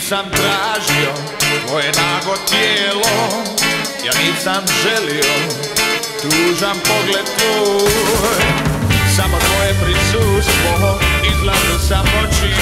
nisam tražio tvoje nago tijelo. Ja nisam želio tužan pogled tvoj. Samo tvoje prisustvo izlazu sam oči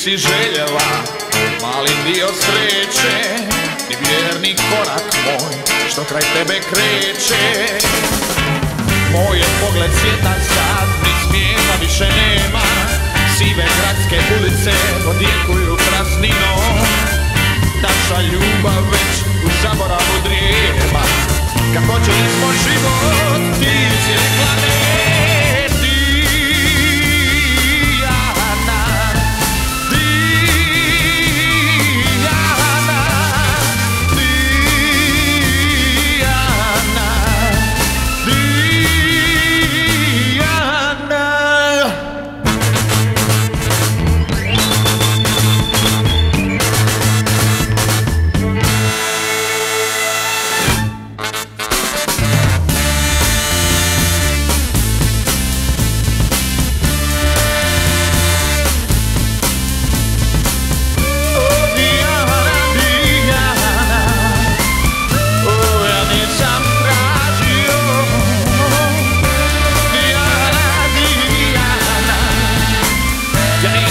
Nisi željela mali dio sreće Ni vjerni korak moj što kraj tebe kreće. Moj je pogled svijeta sad, ni smijeha više nema. Sive gradske ulice odjekuju prazninom Naša ljubav već u zaboravu drijema Ja